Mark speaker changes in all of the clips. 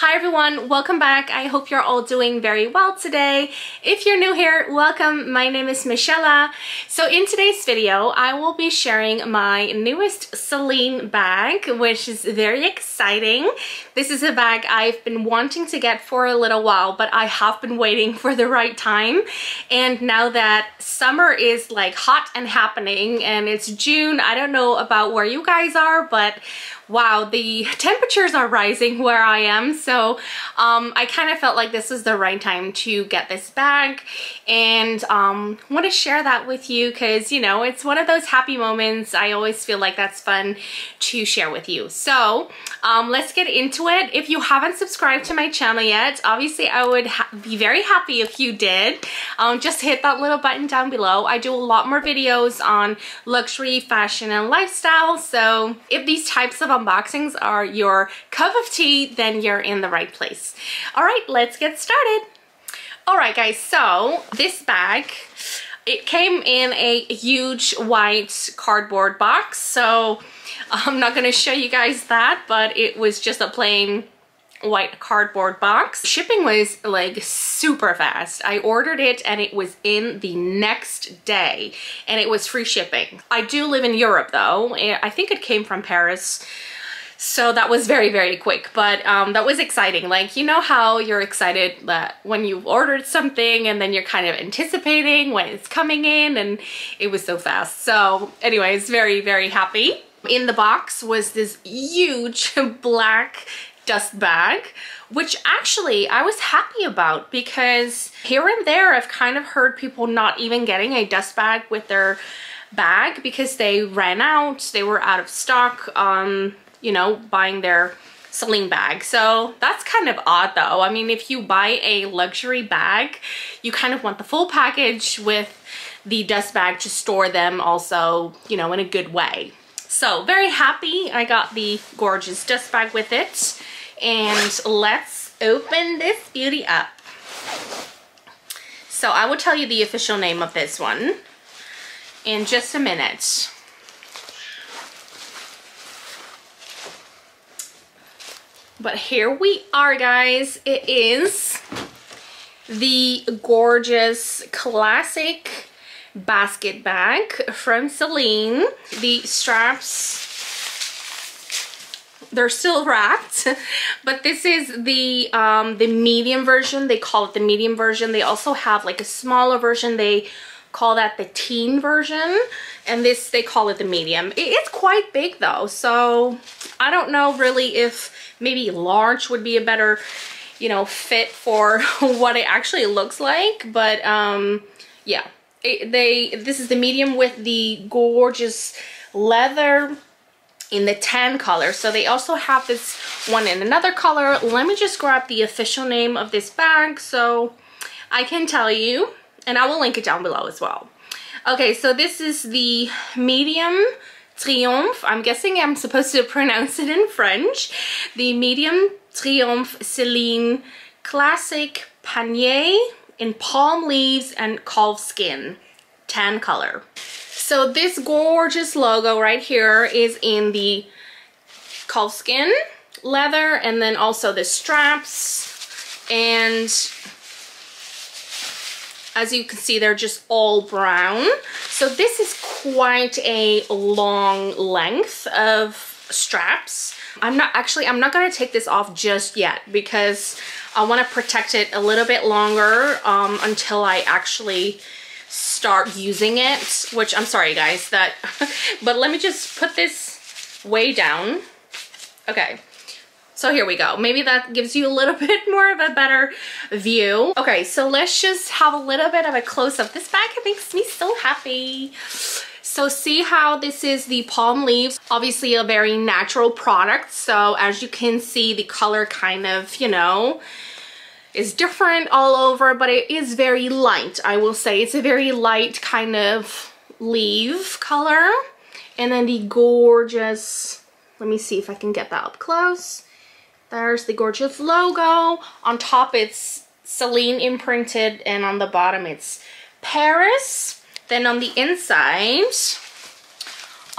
Speaker 1: Hi everyone, welcome back. I hope you're all doing very well today. If you're new here, welcome. My name is Michela. So in today's video, I will be sharing my newest Celine bag, which is very exciting. This is a bag I've been wanting to get for a little while, but I have been waiting for the right time. And now that summer is like hot and happening and it's June, I don't know about where you guys are, but wow, the temperatures are rising where I am. So um, I kind of felt like this was the right time to get this bag and um, want to share that with you because, you know, it's one of those happy moments. I always feel like that's fun to share with you. So um, let's get into it. If you haven't subscribed to my channel yet, obviously I would be very happy if you did. Um, just hit that little button down below. I do a lot more videos on luxury, fashion, and lifestyle. So if these types of unboxings are your cup of tea, then you're in the right place. All right, let's get started. All right, guys, so this bag, it came in a huge white cardboard box. So I'm not gonna show you guys that, but it was just a plain white cardboard box. Shipping was like super fast. I ordered it and it was in the next day and it was free shipping. I do live in Europe though. I think it came from Paris. So that was very, very quick, but um, that was exciting. Like, you know how you're excited that when you've ordered something and then you're kind of anticipating when it's coming in and it was so fast. So anyways, very, very happy. In the box was this huge black dust bag, which actually I was happy about because here and there I've kind of heard people not even getting a dust bag with their bag because they ran out, they were out of stock. Um, you know, buying their Celine bag. So that's kind of odd though. I mean, if you buy a luxury bag, you kind of want the full package with the dust bag to store them also, you know, in a good way. So very happy I got the gorgeous dust bag with it. And let's open this beauty up. So I will tell you the official name of this one in just a minute. But here we are, guys. It is the gorgeous classic basket bag from Celine. The straps, they're still wrapped, but this is the um, the medium version. They call it the medium version. They also have like a smaller version. They call that the teen version and this they call it the medium it's quite big though so i don't know really if maybe large would be a better, you know, fit for what it actually looks like. But um, yeah, it, they this is the medium with the gorgeous leather in the tan color. So they also have this one in another color. Let me just grab the official name of this bag so I can tell you. And I will link it down below as well. Okay, so this is the medium Triomphe. I'm guessing I'm supposed to pronounce it in French. The medium Triomphe Celine Classic Panier in palm leaves and calf skin, tan color. So this gorgeous logo right here is in the calf skin leather and then also the straps and as you can see, they're just all brown. So this is quite a long length of straps. I'm not actually, I'm not gonna take this off just yet because I wanna protect it a little bit longer um, until I actually start using it, which I'm sorry guys, that, but let me just put this way down. Okay, so here we go. Maybe that gives you a little bit more of a better view. Okay, so let's just have a little bit of a close-up. This bag makes me so happy. So see how this is the palm leaves, obviously a very natural product. So as you can see, the color kind of, you know, is different all over, but it is very light. I will say it's a very light kind of leaf color. And then the gorgeous, let me see if I can get that up close. There's the gorgeous logo. On top it's Celine imprinted and on the bottom it's Paris. Then on the inside,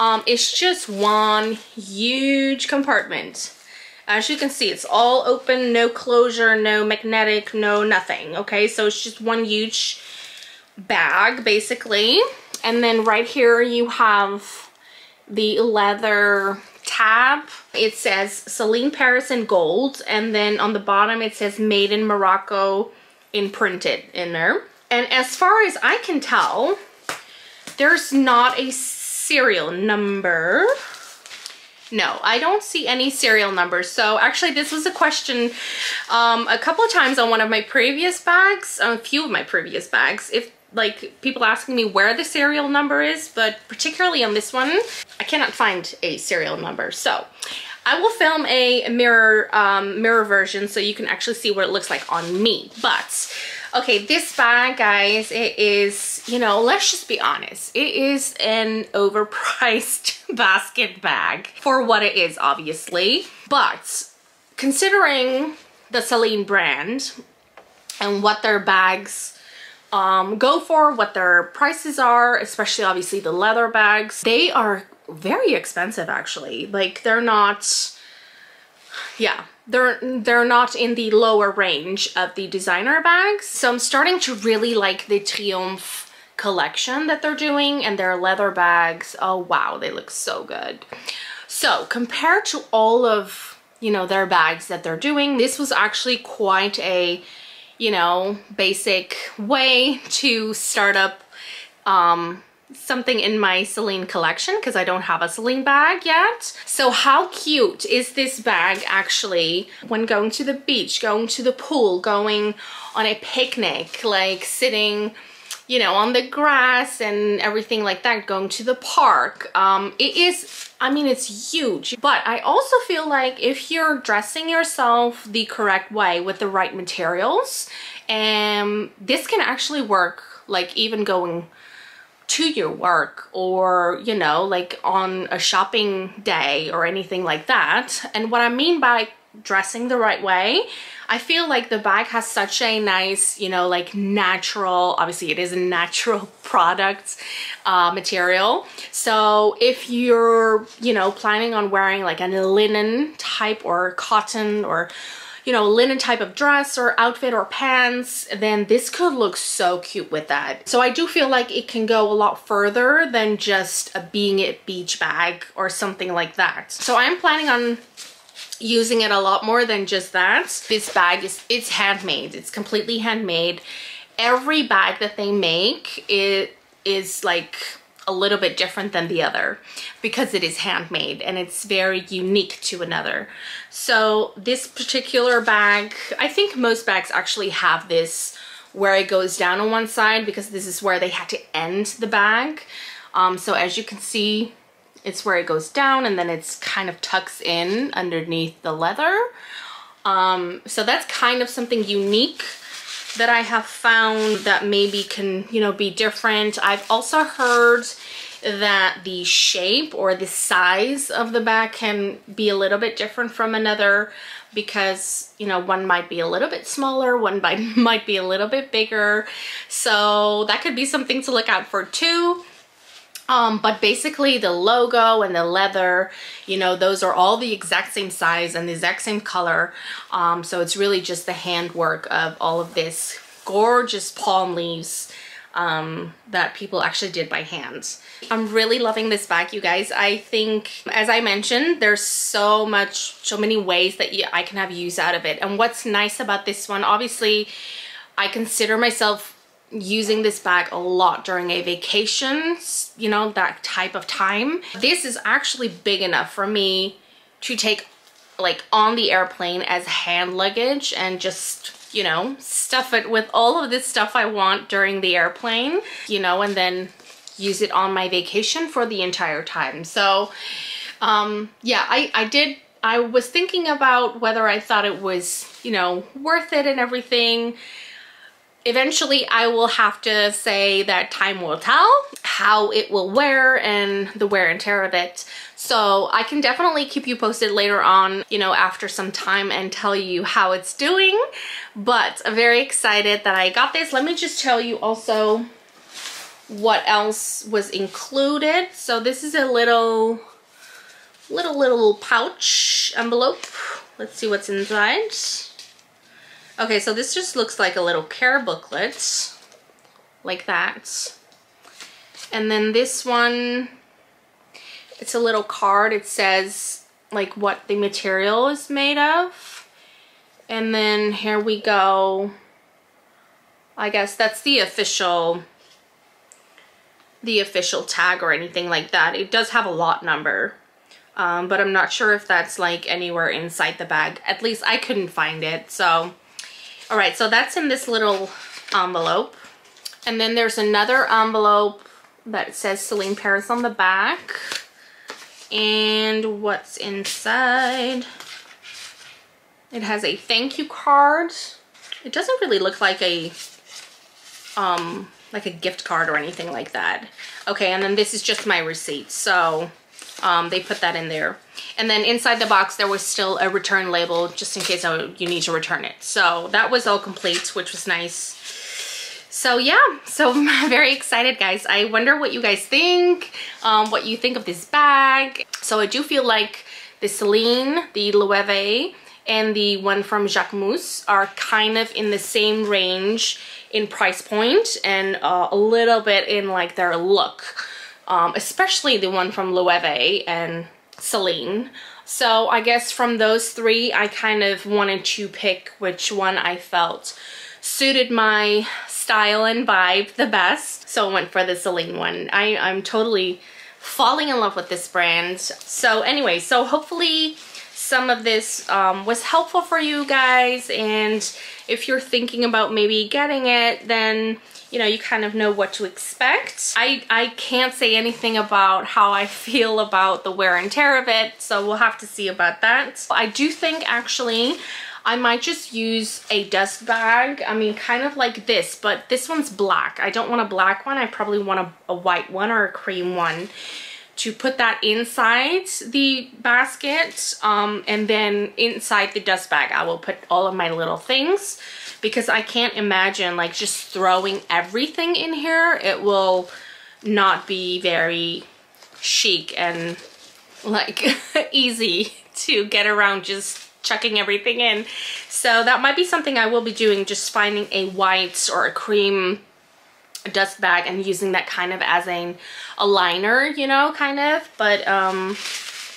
Speaker 1: um, it's just one huge compartment. As you can see, it's all open, no closure, no magnetic, no nothing. Okay, so it's just one huge bag basically. And then right here you have the leather tab. It says Celine Paris in gold. And then on the bottom it says made in Morocco imprinted in there. And as far as I can tell, there's not a serial number. No, I don't see any serial numbers. So actually this was a question um, a couple of times on one of my previous bags, a few of my previous bags, if like people asking me where the serial number is, but particularly on this one, I cannot find a serial number. So I will film a mirror um, mirror version so you can actually see what it looks like on me. But okay, this bag, guys, it is, you know, let's just be honest. It is an overpriced basket bag for what it is, obviously. But considering the Celine brand and what their bags um, go for, what their prices are, especially obviously the leather bags, they are very expensive actually. Like they're not, yeah, they're they're not in the lower range of the designer bags. So I'm starting to really like the Triomphe collection that they're doing and their leather bags. Oh wow, they look so good. So compared to all of, you know, their bags that they're doing, this was actually quite a, you know, basic way to start up um, something in my Celine collection because I don't have a Celine bag yet. So how cute is this bag actually when going to the beach, going to the pool, going on a picnic, like sitting you know, on the grass and everything like that, going to the park. Um, it is, I mean, it's huge. But I also feel like if you're dressing yourself the correct way with the right materials, um, this can actually work like even going to your work or, you know, like on a shopping day or anything like that. And what I mean by dressing the right way, I feel like the bag has such a nice, you know, like natural, obviously it is a natural product uh, material. So if you're, you know, planning on wearing like a linen type or cotton or you know, linen type of dress or outfit or pants, then this could look so cute with that. So I do feel like it can go a lot further than just a being it beach bag or something like that. So I'm planning on using it a lot more than just that. This bag is, it's handmade. It's completely handmade. Every bag that they make, it is like a little bit different than the other because it is handmade and it's very unique to another. So this particular bag, I think most bags actually have this where it goes down on one side because this is where they had to end the bag. Um, so as you can see, it's where it goes down and then it's kind of tucks in underneath the leather. Um, so that's kind of something unique that I have found that maybe can, you know, be different. I've also heard that the shape or the size of the bag can be a little bit different from another because you know one might be a little bit smaller one might might be a little bit bigger so that could be something to look out for too um, but basically the logo and the leather, you know, those are all the exact same size and the exact same color. Um, so it's really just the handwork of all of this gorgeous palm leaves um, that people actually did by hand. I'm really loving this bag, you guys. I think, as I mentioned, there's so much, so many ways that you, I can have use out of it. And what's nice about this one, obviously, I consider myself using this bag a lot during a vacation, you know, that type of time. This is actually big enough for me to take like on the airplane as hand luggage and just you know stuff it with all of this stuff I want during the airplane you know and then use it on my vacation for the entire time so um yeah I I did I was thinking about whether I thought it was you know worth it and everything Eventually, I will have to say that time will tell how it will wear and the wear and tear of it. So I can definitely keep you posted later on, you know, after some time and tell you how it's doing. But I'm very excited that I got this. Let me just tell you also what else was included. So this is a little, little, little pouch envelope Let's see what's inside. Okay, so this just looks like a little care booklet, like that. And then this one, it's a little card. It says like what the material is made of. And then here we go. I guess that's the official the official tag or anything like that. It does have a lot number, um, but I'm not sure if that's like anywhere inside the bag. At least I couldn't find it. So, all right, so that's in this little envelope. And then there's another envelope that says Celine Paris on the back. And what's inside? It has a thank you card. It doesn't really look like a um like a gift card or anything like that. Okay, and then this is just my receipt. So um, they put that in there. And then inside the box, there was still a return label just in case you need to return it. So that was all complete, which was nice. So yeah, so I'm very excited guys. I wonder what you guys think, um, what you think of this bag. So I do feel like the Celine, the Loewe, and the one from Jacquemus are kind of in the same range in price point and uh, a little bit in like their look. Um, especially the one from Loewe and Celine. So I guess from those three, I kind of wanted to pick which one I felt suited my style and vibe the best. So I went for the Celine one. I, I'm totally falling in love with this brand. So anyway, so hopefully some of this um, was helpful for you guys and if you're thinking about maybe getting it then you know you kind of know what to expect. I, I can't say anything about how I feel about the wear and tear of it so we'll have to see about that. I do think actually I might just use a dust bag. I mean, kind of like this, but this one's black. I don't want a black one. I probably want a, a white one or a cream one to put that inside the basket um, and then inside the dust bag I will put all of my little things because I can't imagine like just throwing everything in here. It will not be very chic and like easy to get around just chucking everything in. So that might be something I will be doing, just finding a white or a cream dust bag and using that kind of as a, a liner, you know, kind of. But um,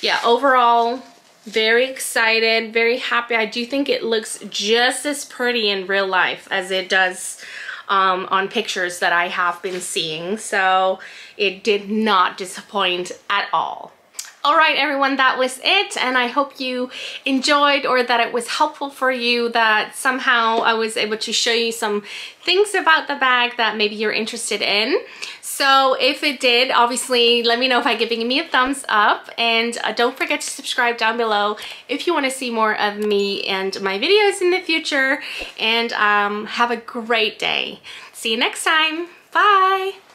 Speaker 1: yeah, overall, very excited, very happy. I do think it looks just as pretty in real life as it does um, on pictures that I have been seeing. So it did not disappoint at all. All right, everyone, that was it. And I hope you enjoyed or that it was helpful for you that somehow I was able to show you some things about the bag that maybe you're interested in. So if it did, obviously, let me know by giving me a thumbs up. And uh, don't forget to subscribe down below if you want to see more of me and my videos in the future. And um, have a great day. See you next time. Bye.